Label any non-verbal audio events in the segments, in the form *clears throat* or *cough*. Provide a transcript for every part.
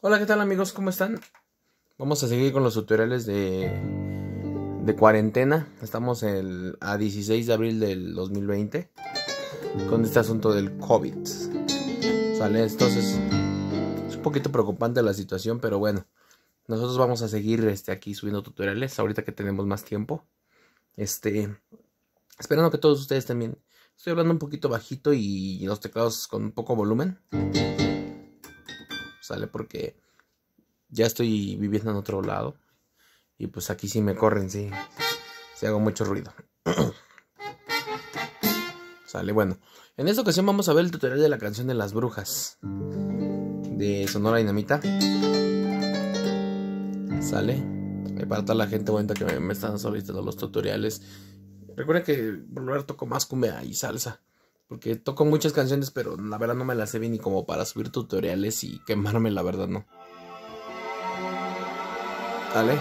Hola, ¿qué tal amigos? ¿Cómo están? Vamos a seguir con los tutoriales de, de cuarentena. Estamos el, a 16 de abril del 2020 con este asunto del COVID. ¿Sale? Entonces, es un poquito preocupante la situación, pero bueno, nosotros vamos a seguir este, aquí subiendo tutoriales ahorita que tenemos más tiempo. Este, esperando que todos ustedes también. Estoy hablando un poquito bajito y los teclados con poco volumen. ¿Sale? Porque ya estoy viviendo en otro lado. Y pues aquí sí me corren, sí. Si hago mucho ruido. *clears throat* Sale, bueno. En esta ocasión vamos a ver el tutorial de la canción de las brujas. De Sonora Dinamita. Sale. Para toda la gente bonita que me, están solicitando los tutoriales. Recuerden que por toco más cumbia y salsa. Porque toco muchas canciones, pero la verdad no me las sé bien ni como para subir tutoriales y quemarme, la verdad no. ¿Vale?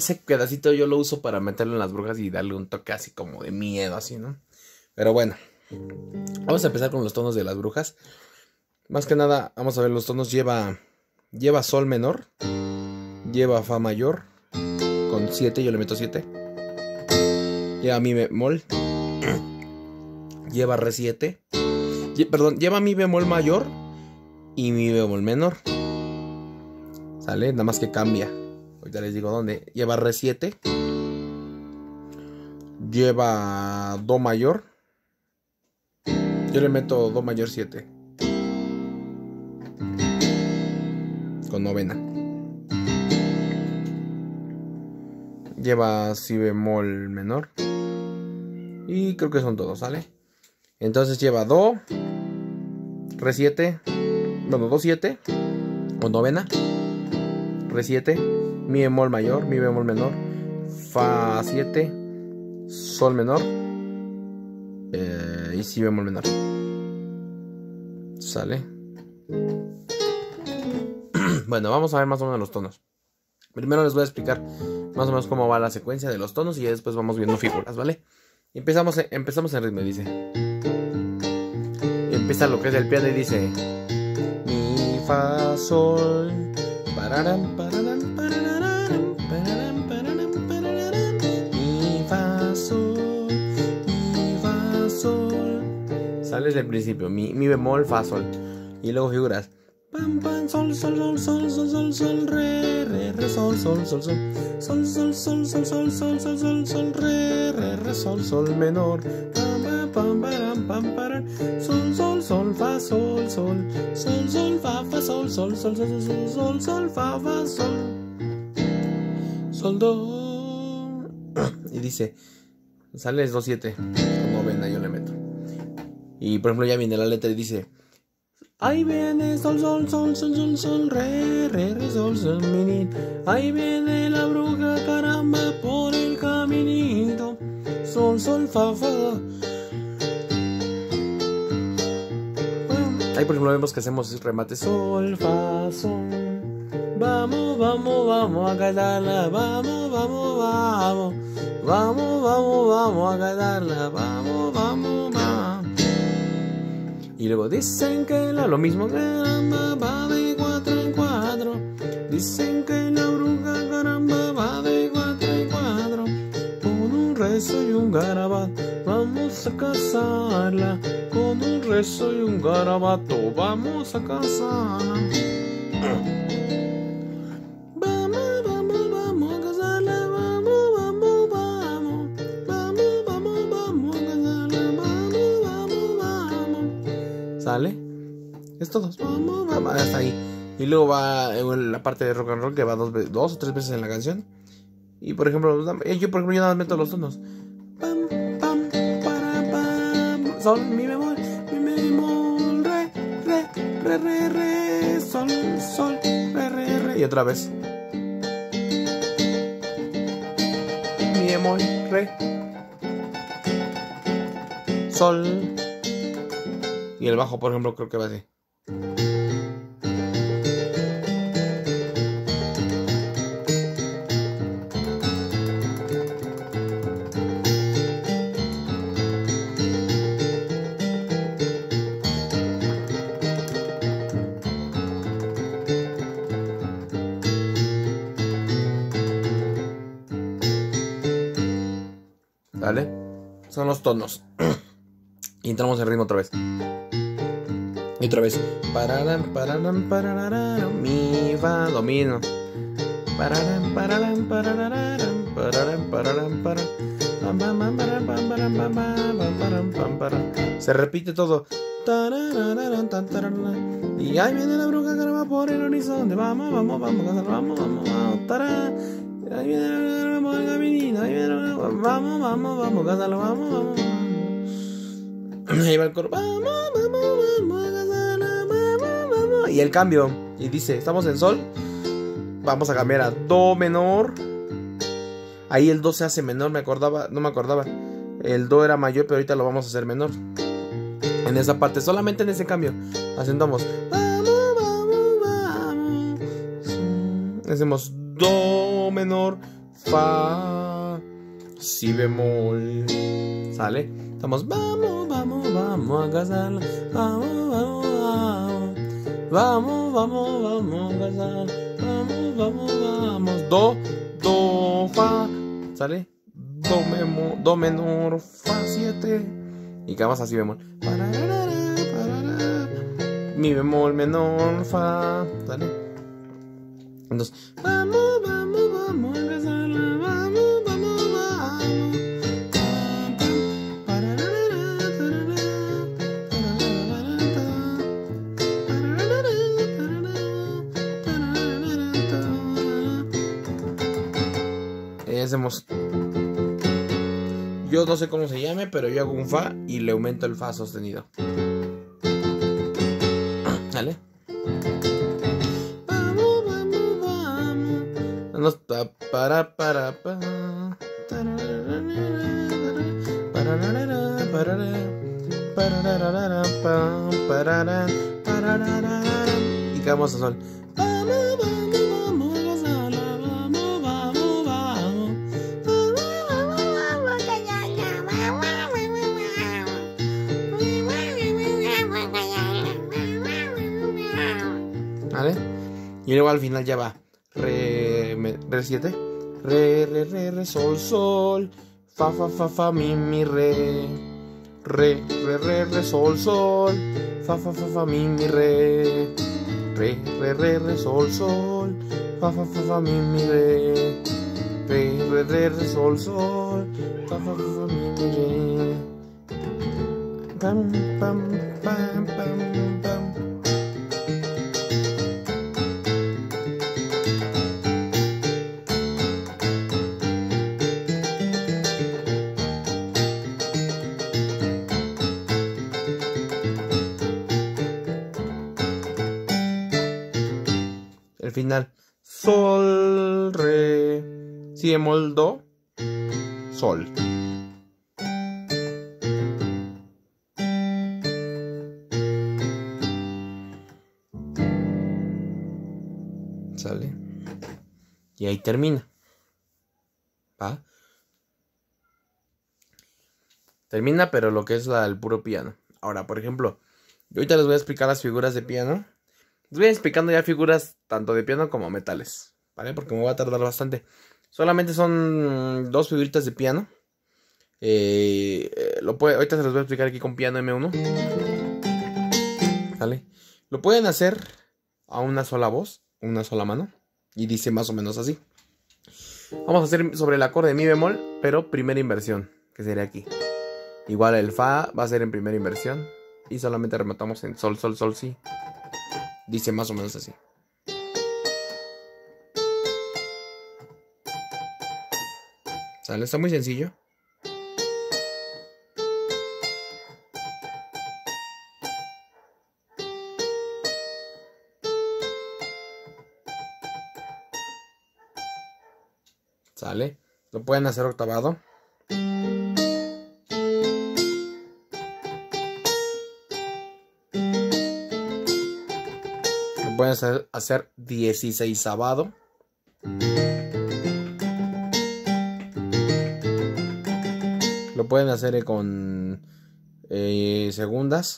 Ese pedacito yo lo uso para meterlo en las brujas y darle un toque así como de miedo, así, ¿no? Pero bueno. Vamos a empezar con los tonos de las brujas. Más que nada, vamos a ver los tonos. Lleva, lleva sol menor. Lleva fa mayor. Con 7, yo le meto 7. Lleva mi bemol. Lleva re 7. Perdón, lleva mi bemol mayor y mi bemol menor. ¿Sale? Nada más que cambia. Ahorita les digo dónde. Lleva Re 7. Lleva Do mayor. Yo le meto Do mayor 7. Con novena. Lleva Si bemol menor. Y creo que son todos, ¿sale? Entonces lleva Do. Re 7. Bueno, Do 7. Con novena. Re 7, Mi bemol mayor, Mi bemol menor, Fa 7, Sol menor eh, y Si bemol menor. Sale. *clears throat* bueno, vamos a ver más o menos los tonos. Primero les voy a explicar más o menos cómo va la secuencia de los tonos y después vamos viendo figuras, ¿vale? Empezamos, empezamos en ritmo, dice. Empieza lo que es el piano y dice Mi, Fa, Sol, Sales del principio, mi, mi bemol, fa, sol. Y luego figuras. Pam, pam, sol, sol, sol, sol, sol, sol, sol, re, re, re, sol, sol, sol, sol. Sol, sol, sol, sol, sol, sol, sol, sol, sol, re, re, re, sol, sol menor. Pam, pam, pam, pam, param. Sol, sol, sol, fa, sol, sol. Sol, sol, fa, fa, sol, sol, sol, sol, sol, sol, sol, fa, fa, sol. Sol, do. Y dice, sales 2, 7. Como ven, yo le meto. Y por ejemplo, ya viene la letra y dice. Ahí viene sol, sol, sol, sol, sol, sol, re, re, sol, sol, mini. Ahí viene la bruja, caramba, por el caminito. Sol, sol, fa, fa. Ahí por ejemplo vemos que hacemos remate sol, fa, sol. Vamos, vamos, vamos a cantarla, vamos, vamos, vamos. Vamos, vamos, vamos a cantarla, vamos, vamos. Y luego dicen que la, lo mismo caramba va de cuatro en cuatro. Dicen que la bruja caramba va de cuatro en cuatro. Con un rezo y un garabato vamos a casarla. Con un rezo y un garabato vamos a casarla. Es todo. Hasta ahí. Y luego va en la parte de rock and roll que va dos, dos o tres veces en la canción. Y por ejemplo, yo por ejemplo yo nada más meto los tonos. Pam, pam, para, pam. Sol, mi bemol, mi bemol, re, re, re, re, re, sol, sol, re, re, re. Y otra vez. Mi bemol, re. Sol. Y el bajo, por ejemplo, creo que va así. Son los tonos. *clears throat* y entramos en ritmo otra vez. Y otra vez. Pararam, pararam, parararam, mi, fa, lo mismo. Pararam, pararam, pararam, pararam, para. Pam, pam, pam, param, pam, param, pam, pam, pam, param, pam, param. Se repite todo. Y ahí viene la bruja que va por el horizonte. Vamos, vamos, vamos, vamos, vamos, vamos. Vamos, vamos, vamos, cásalo, vamos, vamos, vamos. Ahí va el coro. Vamos, vamos, vamos, vamos, vamos. Y el cambio. Y dice, estamos en sol. Vamos a cambiar a do menor. Ahí el do se hace menor, me acordaba, no me acordaba. El do era mayor, pero ahorita lo vamos a hacer menor. En esa parte, solamente en ese cambio. Vamos. Hacemos do menor, fa, si bemol. ¿Sale? Estamos, vamos, vamos, vamos a casarla. Vamos, vamos, vamos. Vamos, vamos, vamos a casarla. Vamos, vamos, vamos. Do, do, fa. ¿Sale? Do, memo, do menor, fa 7. Y quedamos así bemol. Mi bemol menor, fa. ¿Sale? Entonces, vamos, vamos, hacemos yo no sé cómo se llame, pero yo hago un fa y le aumento el fa sostenido. ¿Vale? Al final ya va re, me- re 7. Re, re, re, re, sol, sol. Fa, fa, fa, fa, mi, mi, re. Re, re, re, re, sol, sol. Fa, fa, fa, fa, mi, mi, re. Re, re, re, re, sol, sol. Fa, fa, fa, fa, mi, mi, re. Re, re, re, re, sol, sol. Fa, fa, fa, fa, mi, mi, re. Pam, pam, pam, pam. Sol, re, si bemol, do, sol. ¿Sale? Y ahí termina. ¿Va? Termina, pero lo que es la, el puro piano. Ahora, por ejemplo, yo ahorita les voy a explicar las figuras de piano. Les voy explicando ya figuras tanto de piano como metales, ¿vale? Porque me voy a tardar bastante. Solamente son dos figuritas de piano. Eh, eh, lo ahorita se los voy a explicar aquí con piano M1. ¿Vale? Lo pueden hacer a una sola voz, una sola mano. Y dice más o menos así. Vamos a hacer sobre el acorde de mi bemol, pero primera inversión, que sería aquí. Igual el fa va a ser en primera inversión. y solamente rematamos en sol, sol, sol, si. Dice más o menos así. ¿Sale? Está muy sencillo. ¿Sale? Lo pueden hacer octavado. Pueden hacer, hacer 16 sábado. Lo pueden hacer con eh, segundas,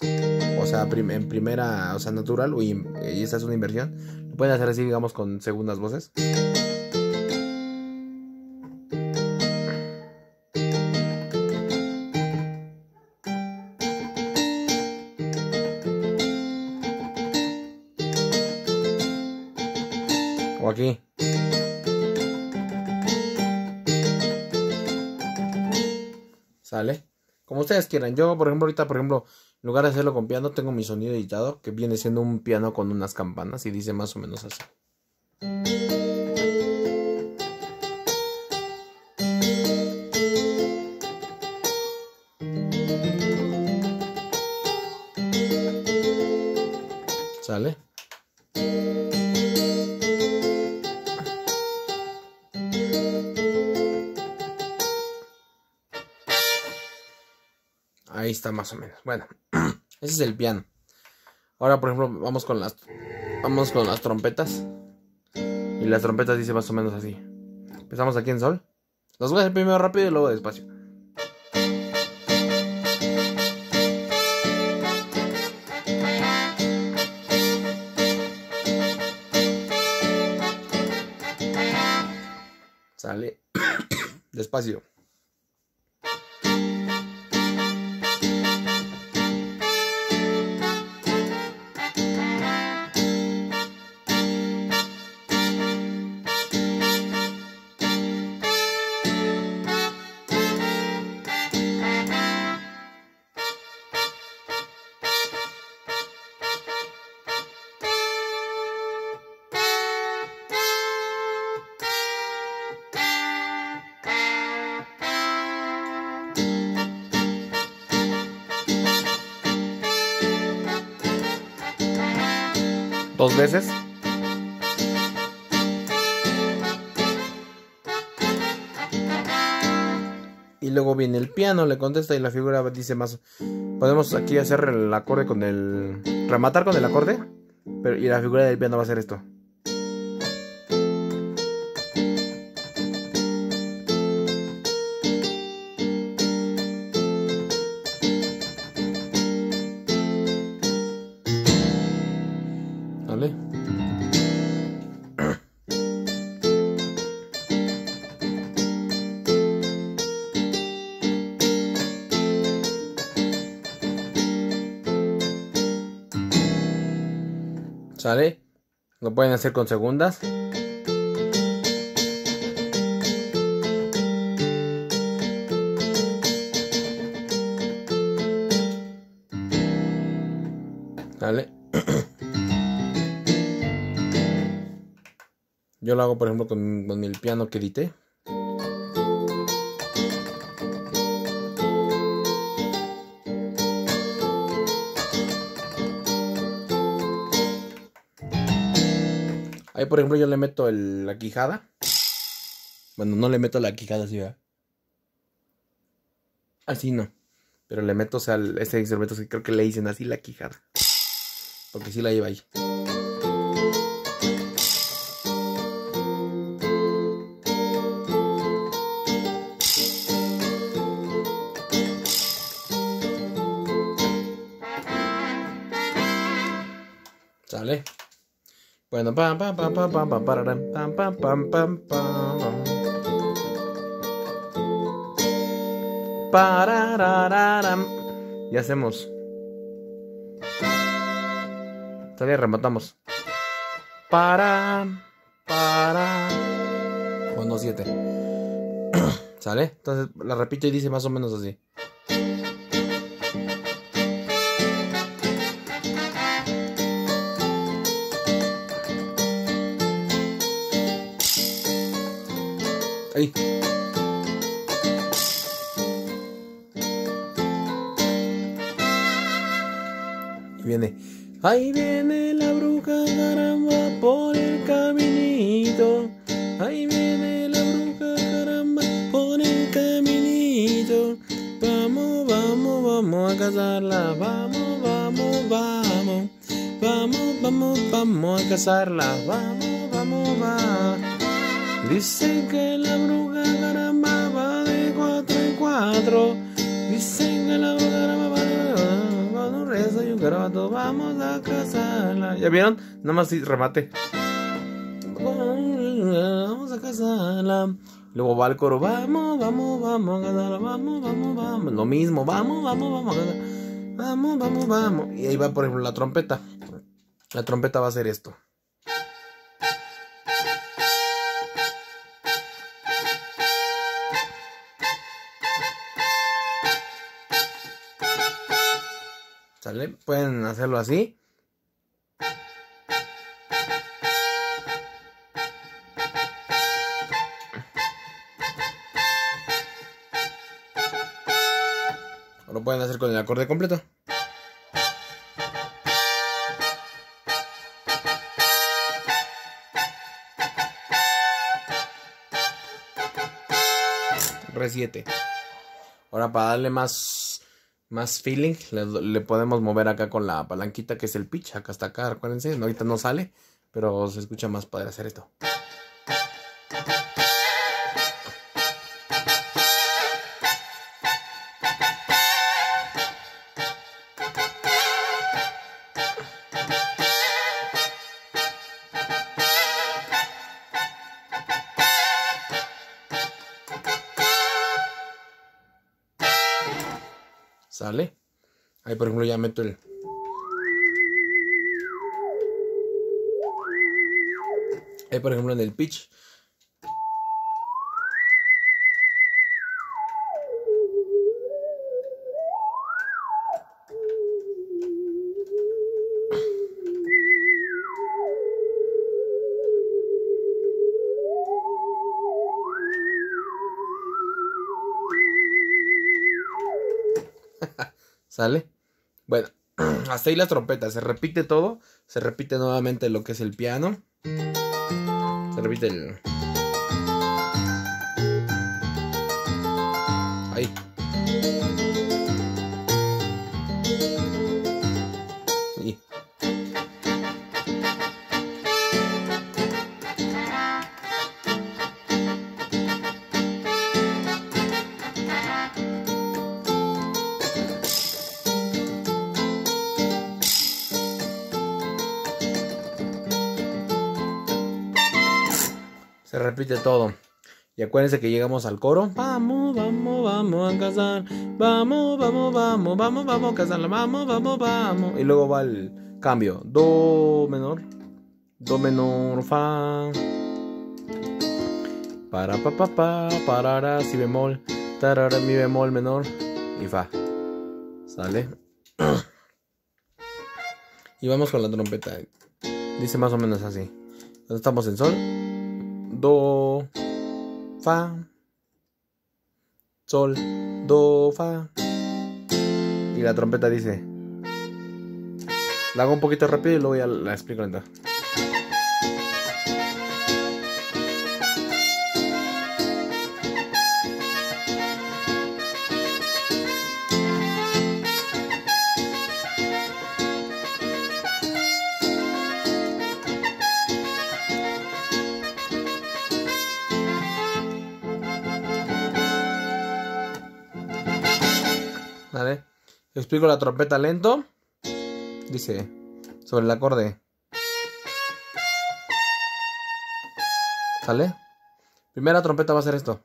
o sea, en primera, o sea, natural, y esta es una inversión. Lo pueden hacer así, digamos, con segundas voces. O aquí. ¿Sale? Como ustedes quieran. Yo, por ejemplo, ahorita, por ejemplo, en lugar de hacerlo con piano, tengo mi sonido editado, que viene siendo un piano con unas campanas y dice más o menos así. ¿Sale? Ahí está más o menos. Bueno, *clears throat* ese es el piano. Ahora, por ejemplo, vamos con las vamos con las trompetas. Y las trompetas dice más o menos así. Empezamos aquí en sol. Los voy a hacer primero rápido y luego despacio. Sale *clears throat* despacio. Veces. Y luego viene el piano, le contesta y la figura dice más. Podemos aquí hacer el acorde con el. Rematar con el acorde. Pero, y la figura del piano va a ser esto. ¿Sale? Lo pueden hacer con segundas. ¿Sale? Yo lo hago, por ejemplo, con, con el piano que edité. Por ejemplo, yo le meto el- la quijada. Bueno, no le meto la quijada así, ¿verdad? Así no. Pero le meto, o sea, ese instrumento, sí, creo que le dicen así la quijada. Porque sí la lleva ahí. Bueno, pam, pam, pam, pam, pam, pam, pam, pam, pam, pam, pam. Y hacemos. Sale, rematamos. Para, para. Bueno, siete. *clears throat* ¿Sale? Entonces la repito y dice más o menos así. Ahí. Viene. Ahí viene la bruja caramba por el caminito. Ahí viene la bruja caramba por el caminito. Vamos, vamos, vamos a cazarla. Vamos, vamos, vamos. Vamos, vamos, vamos a vamos, vamos. Dicen que la bruja caramba va de cuatro en cuatro. Dicen que la bruja caramba va de con un rezo y un garabato. Vamos a cazarla. ¿Ya vieron? Nada más remate. Vamos a cazarla. Luego va el coro. Vamos, vamos, vamos a cazarla. Vamos, vamos, vamos. Lo mismo. Vamos, vamos, vamos a cazarla. Vamos, vamos, vamos. Y ahí va, por ejemplo, la trompeta. La trompeta va a hacer esto. Pueden hacerlo así. O lo pueden hacer con el acorde completo. Re 7. Ahora para darle más más feeling, le, podemos mover acá con la palanquita que es el pitch, acá hasta acá, acuérdense, no, ahorita no sale, pero se escucha más padre hacer esto. ¿Sale? Ahí, por ejemplo, ya meto el... Ahí, por ejemplo, en el pitch. ¿Sale? Bueno, *clears throat* hasta ahí las trompetas. Se repite todo. Se repite nuevamente lo que es el piano. Se repite el... repite todo. Y acuérdense que llegamos al coro. Vamos, vamos, vamos a casar. Vamos, vamos, vamos, vamos, vamos a casarla. Vamos, vamos, vamos. Y luego va el cambio. Do menor. Do menor, fa. Para, pa, pa, pa, parara, si bemol. Tarara, mi bemol menor. Y fa. ¿Sale? *clears throat* Y vamos con la trompeta. Dice más o menos así. Estamos en sol. Do, fa, sol, do, fa. Y la trompeta dice. La hago un poquito rápido y luego ya la explico lenta. Explico la trompeta lento. Dice, sobre el acorde. ¿Sale? Primera trompeta va a ser esto.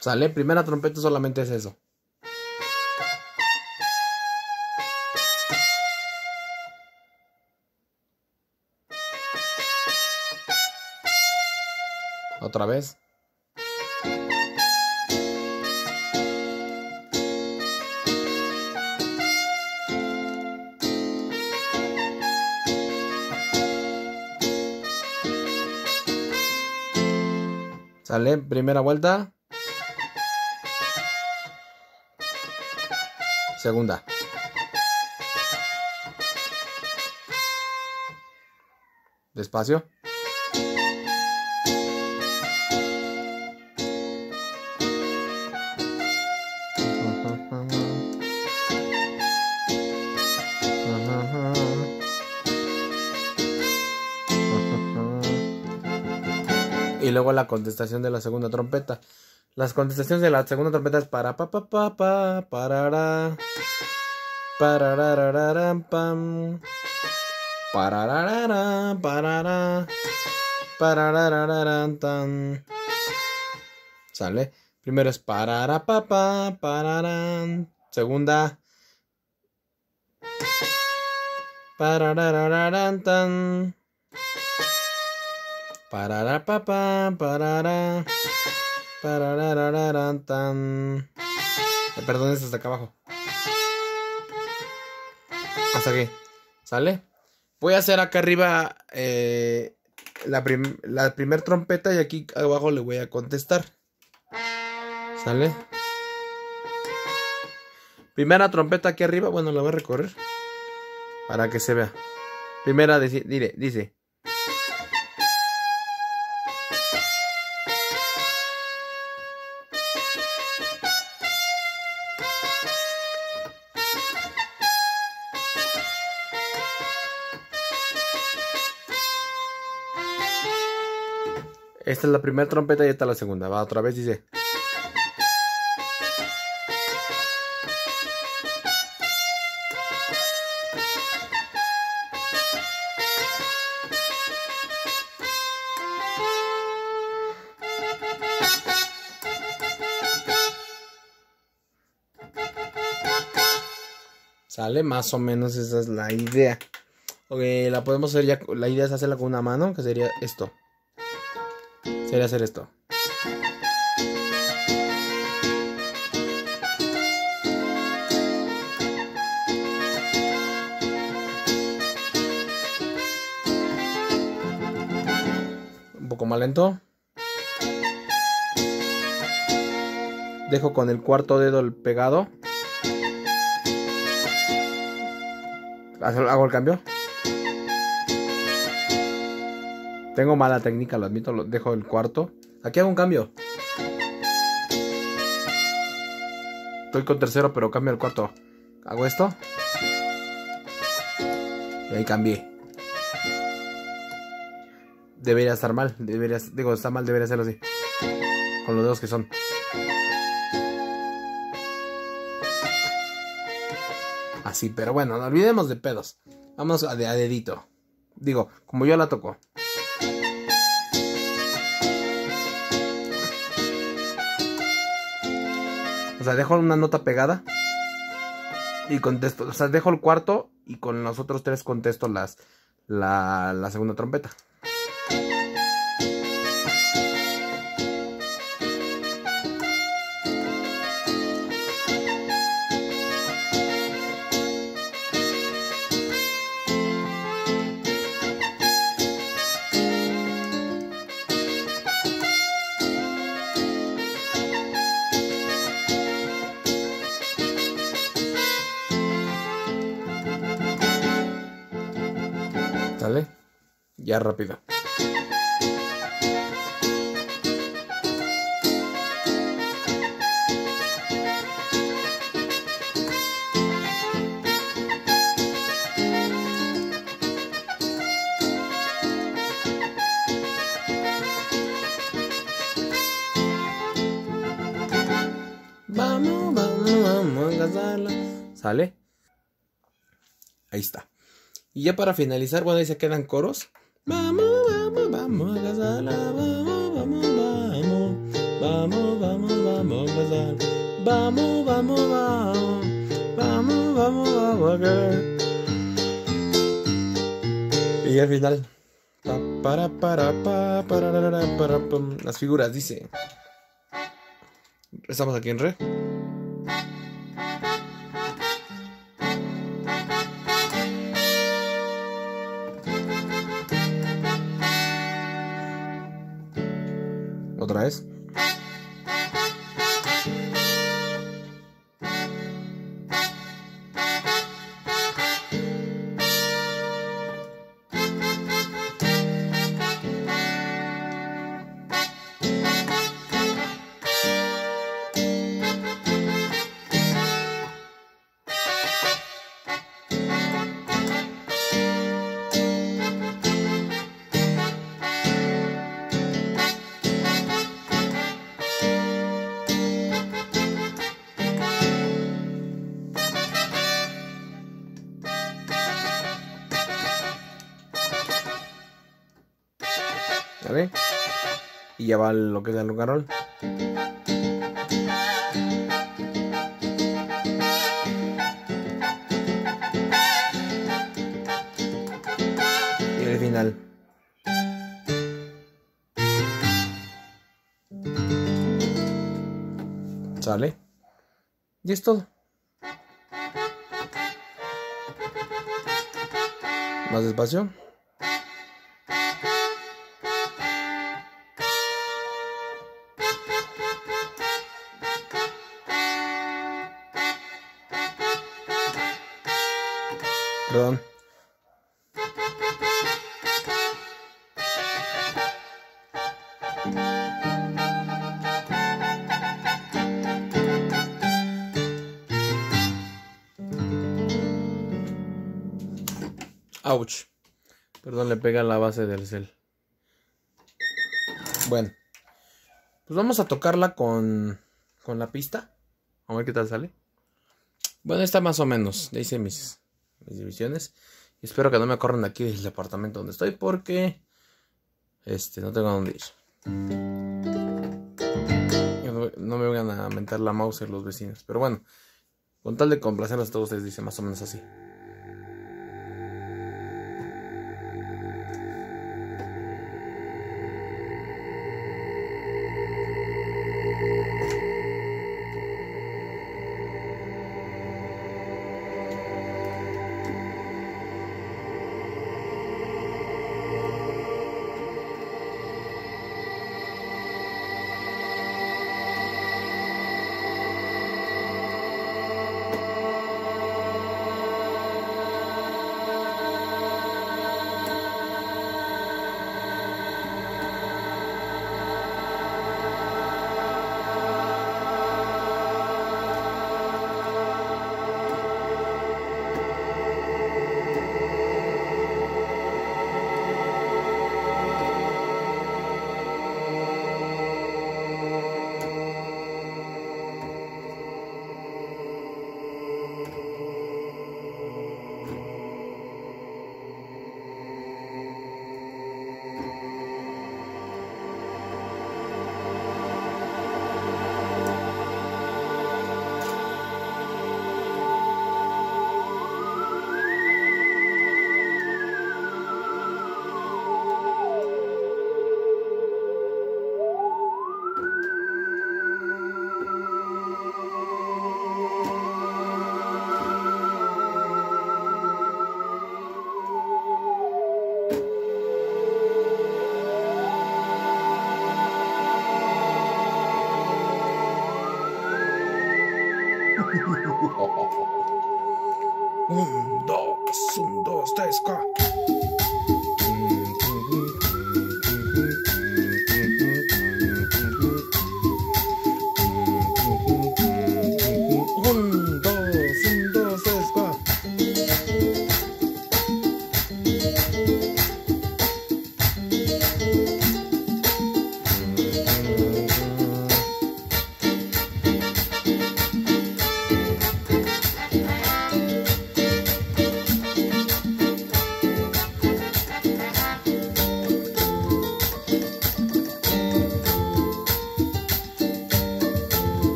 ¿Sale? Primera trompeta solamente es eso. otra vez. Sale, primera vuelta. Segunda. Despacio. La contestación de la segunda trompeta. Las contestaciones de la segunda trompeta es para pa pa pa pa parara pararararam pam. Pararara parara pararararam tan. Sale. Primero es parara pa pa pararam segunda. Pararararam tan parara pa pa parara Pararararan, tan. Eh, perdón, es hasta acá abajo. Hasta aquí. ¿Sale? Voy a hacer acá arriba eh, la, prim la primer trompeta y aquí abajo le voy a contestar. ¿Sale? Primera trompeta aquí arriba. Bueno, la voy a recorrer. Para que se vea. Primera, dice, dice. Esta es la primera trompeta y esta es la segunda. Va otra vez, dice. Sale más o menos esa es la idea. Ok, la podemos hacer ya. La idea es hacerla con una mano, que sería esto sería hacer esto. Un poco más lento. Dejo con el cuarto dedo el pegado. Hago el cambio. Tengo mala técnica, lo admito, lo dejo el cuarto. Aquí hago un cambio. Estoy con tercero, pero cambio el cuarto. Hago esto. Y ahí cambié. Debería estar mal. Debería, digo, está mal, debería hacerlo así. Con los dedos que son. Así, pero bueno, no olvidemos de pedos. Vamos a, a dedito. Digo, como yo la toco. Sea, dejo una nota pegada y contesto, o sea, dejo el cuarto y con los otros tres contesto las, la, la segunda trompeta. Rápido. Vamos, vamos, vamos a casarla. ¿Sale? Ahí está. Y ya para finalizar, bueno, ahí se quedan coros. Vamos, vamos, vamos a casarla. Vamos, vamos, vamos. Vamos, vamos, vamos a casarla. Vamos, vamos, vamos. Vamos, vamos, vamos a Y al final. para, para, para, para, para, Las figuras, dice. Estamos aquí en re. Podrice Y ya va lo que es el roll. Y el final. ¿Sale? Y es todo. Más despacio. Pega la base del cel. Bueno. Pues vamos a tocarla con, con la pista. A ver qué tal sale. Bueno, está más o menos. Ya hice mis, mis divisiones. Y espero que no me corran aquí del departamento donde estoy porque este no tengo dónde ir. No, no me van a mentar la mouse los vecinos. Pero bueno, con tal de complacerlos a todos ustedes, dice más o menos así.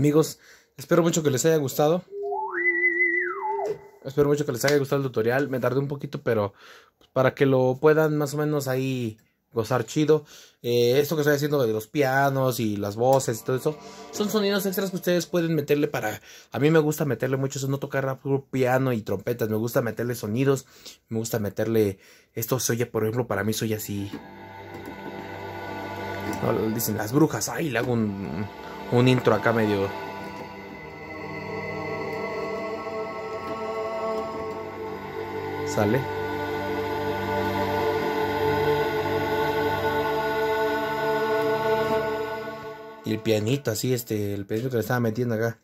Amigos, espero mucho que les haya gustado. Espero mucho que les haya gustado el tutorial. Me tardé un poquito, pero pues, para que lo puedan más o menos ahí gozar chido. Eh, esto que estoy haciendo de los pianos y las voces y todo eso, son sonidos extras que ustedes pueden meterle para... A mí me gusta meterle mucho eso, no tocar piano y trompetas, me gusta meterle sonidos, me gusta meterle... Esto se oye, por ejemplo, para mí soy así... dicen las brujas, ay, le hago un, un intro acá medio... ¿Sale? Y el pianito, así, este, el pianito que le estaba metiendo acá.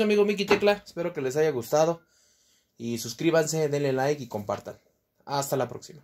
Amigo Miki Tecla, espero que les haya gustado y suscríbanse, denle like y compartan. Hasta la próxima.